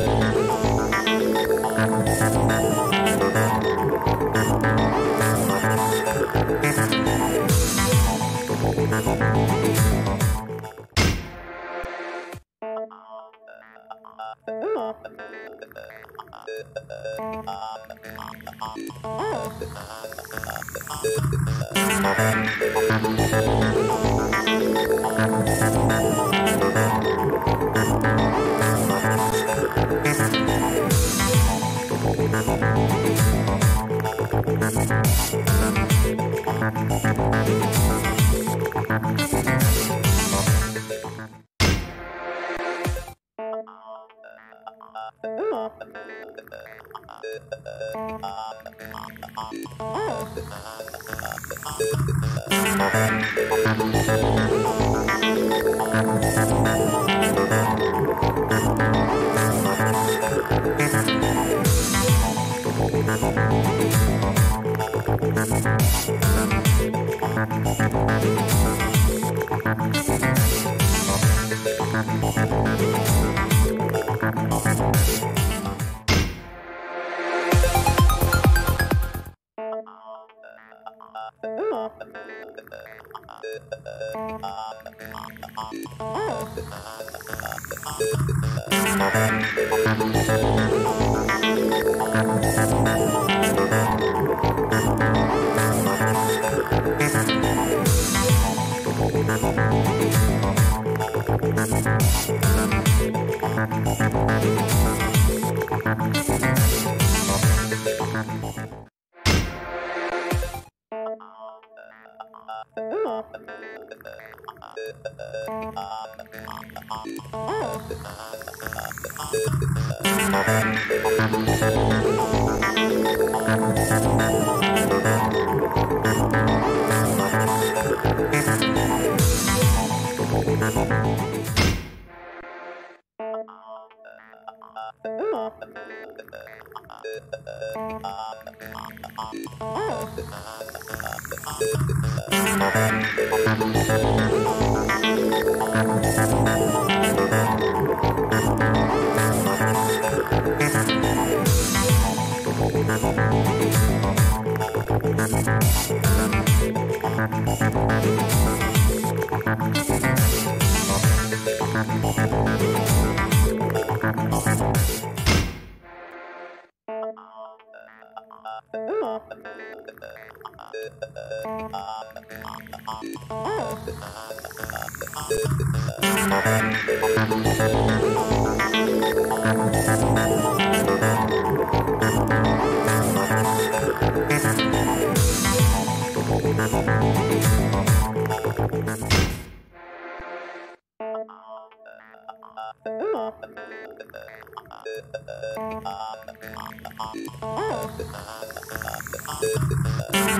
Oh. Oh. Oh. Oh.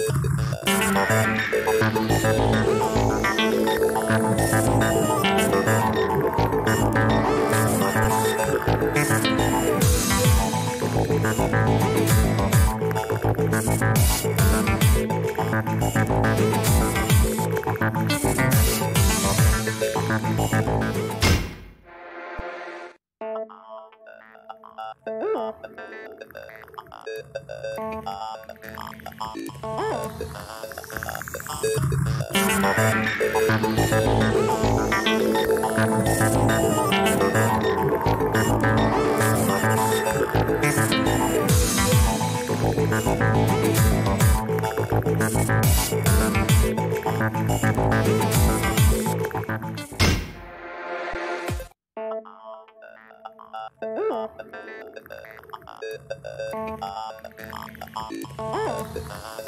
Oh. Oh. Oh.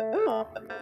Ooh.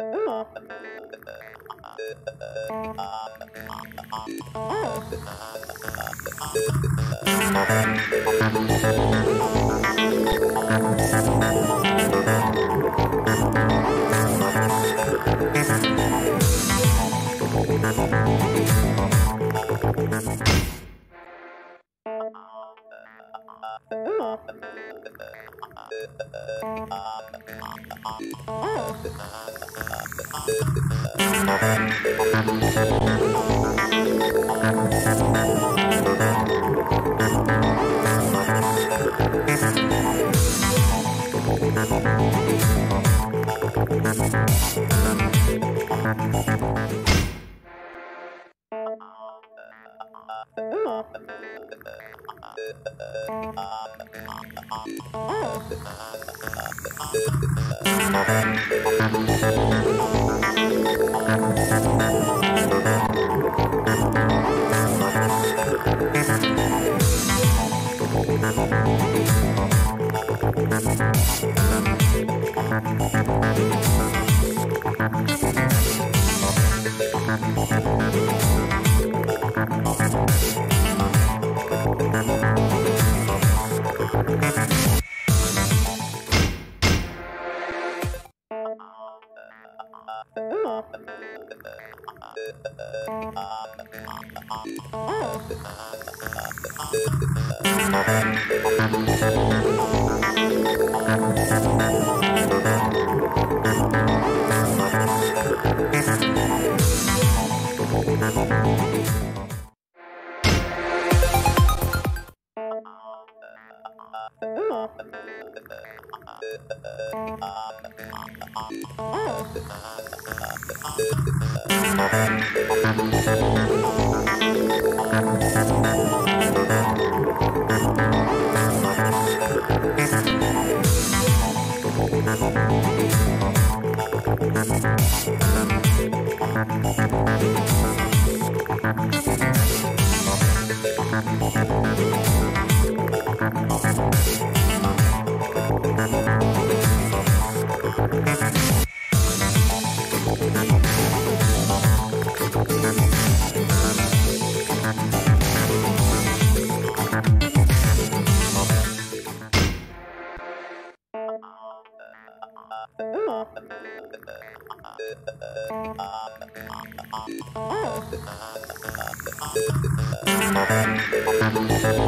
Oh. Oh. Thank Oh.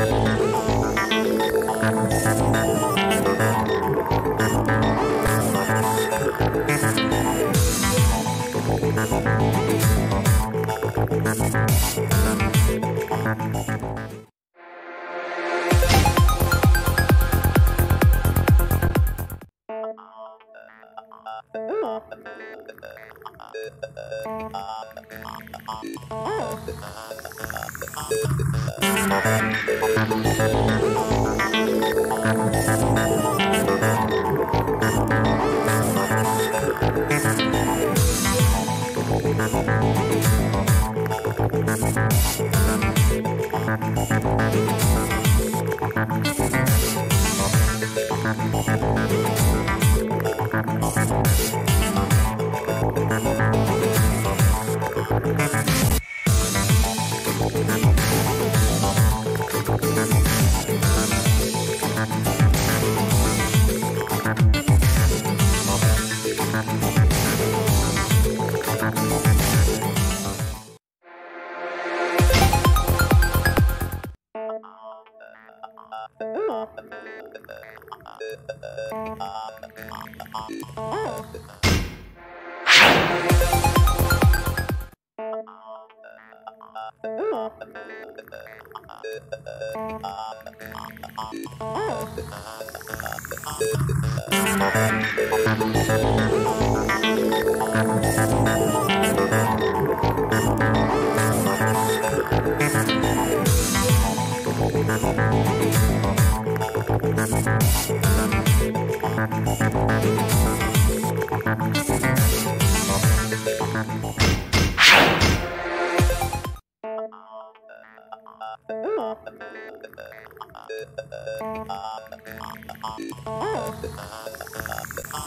Oh. Thank Oh.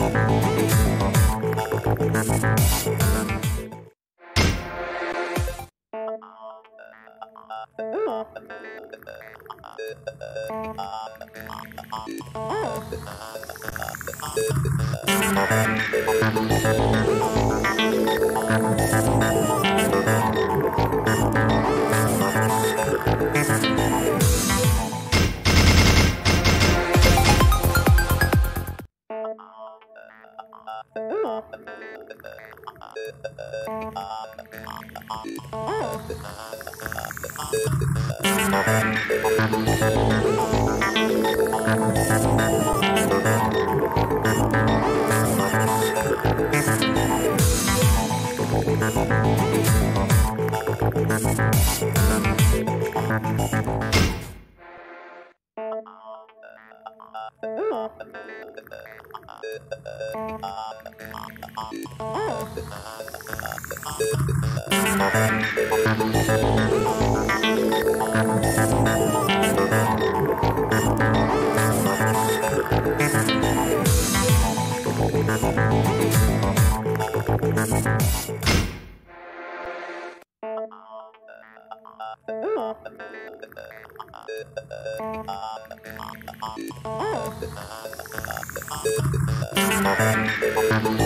Thank Oh.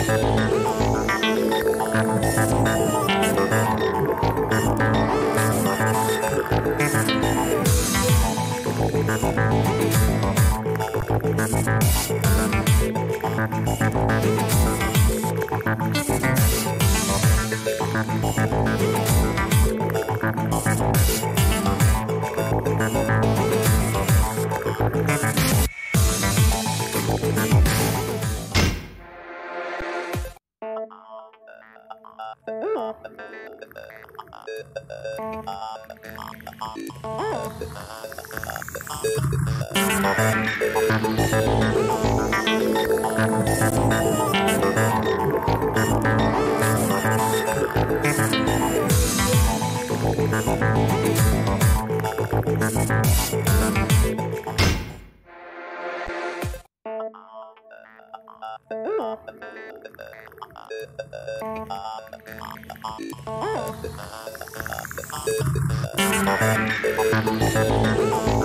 Thank. Oh.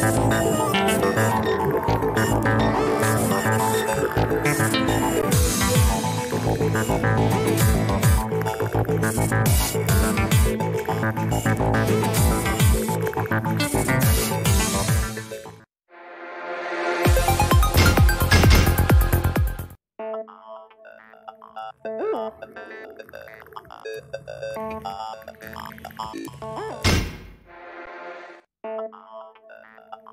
Thank.